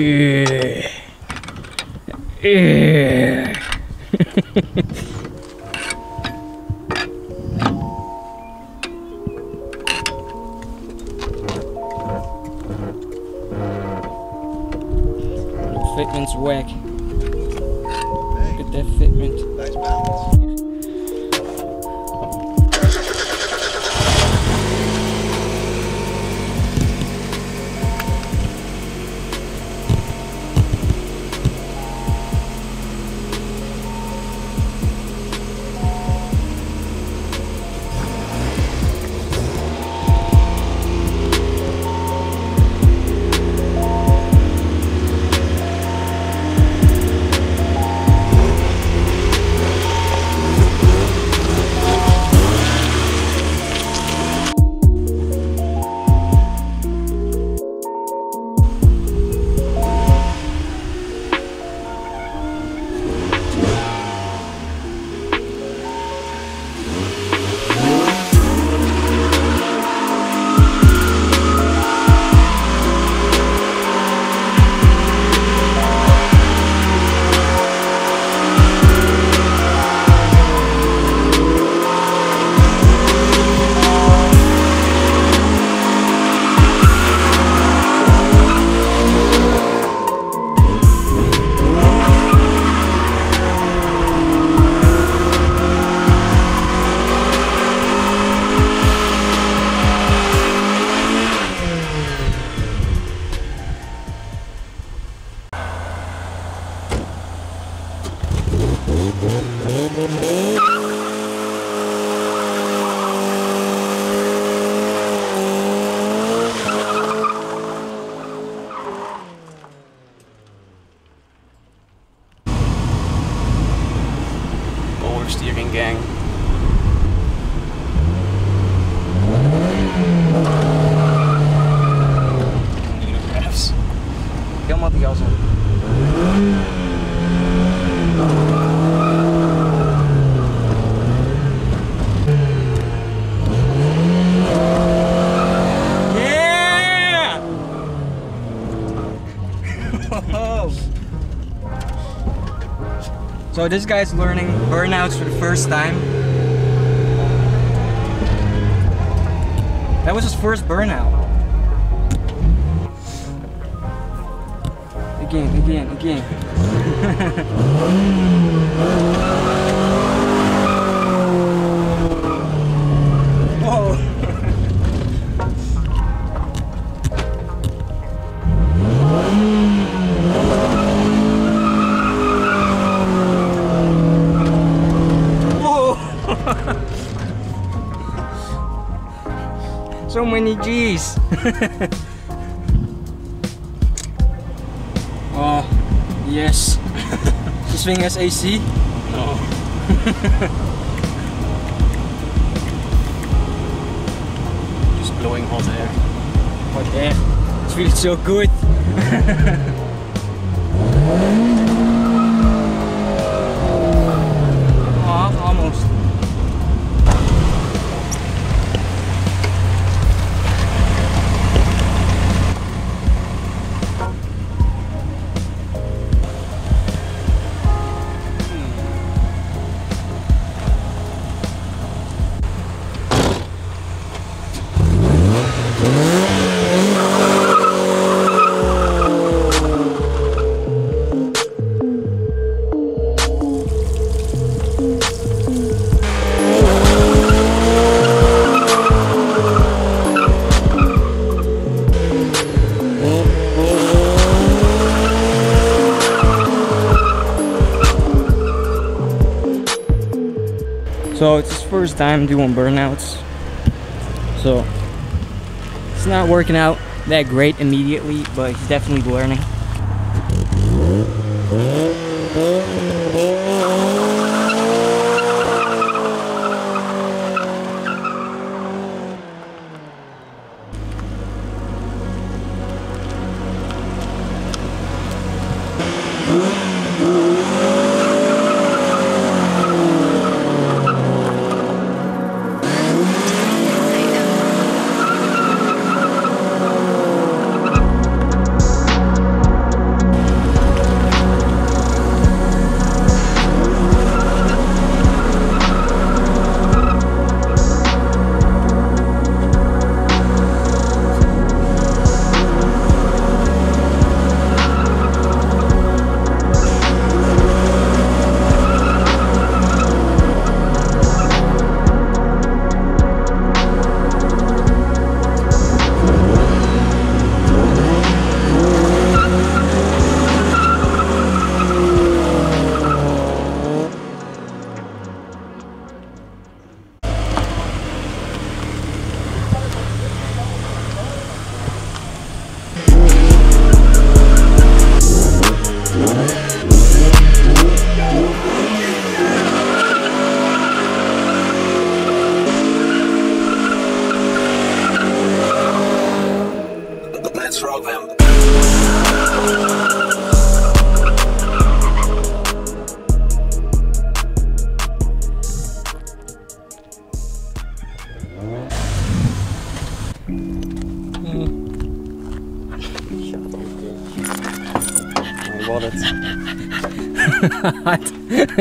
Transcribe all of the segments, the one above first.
Yeah. Fitment's whack. Look at that fitment. Nice balance. Gang. So this guy's learning burnouts for the first time. That was his first burnout. Again, again, again. many G's. oh, yes. This thing has AC? No. Oh. Just blowing hot air. Hot air. It feels so good. oh, almost. So it's his first time doing burnouts. So it's not working out that great immediately, but he's definitely learning.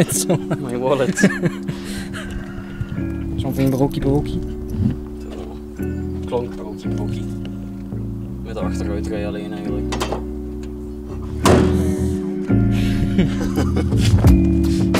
Zo. My wallet. Zo'n van broekie broekie. Klonk broekie broekie. Met de achteruitrij alleen eigenlijk.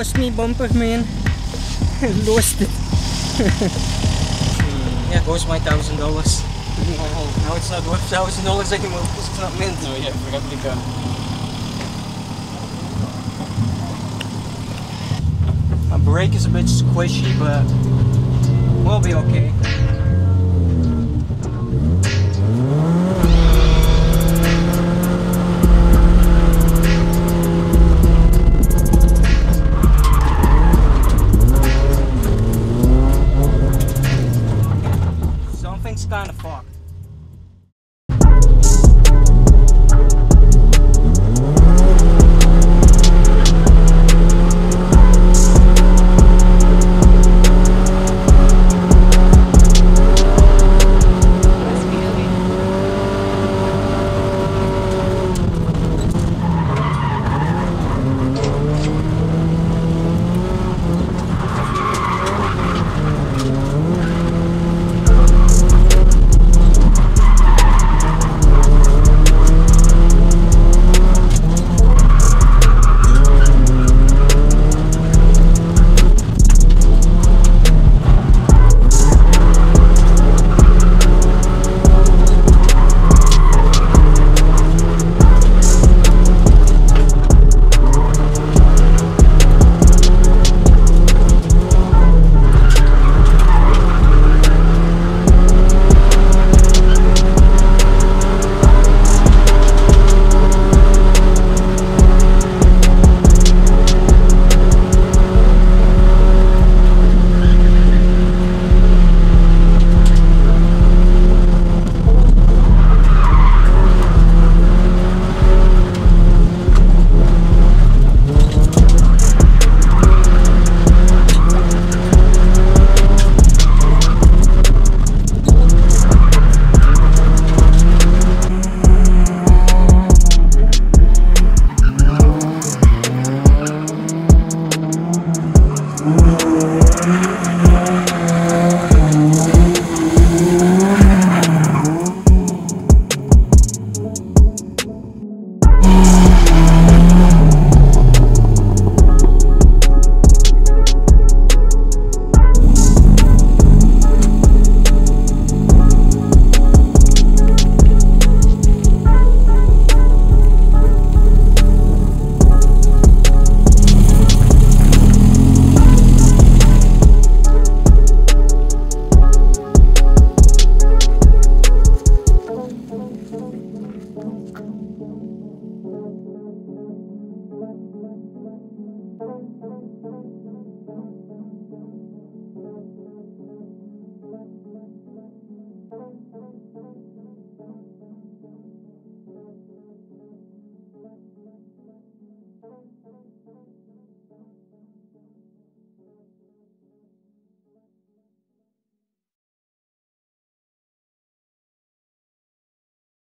Lost me bumper man. Lost it. Hmm, yeah, goes my thousand dollars. Now it's not worth thousand dollars anymore because it's not mint. No, yeah, replica. My brake is a bit squishy, but we'll be okay.